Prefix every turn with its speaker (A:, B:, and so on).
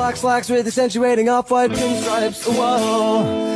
A: Black slacks with accentuating off-white pinstripes. Whoa.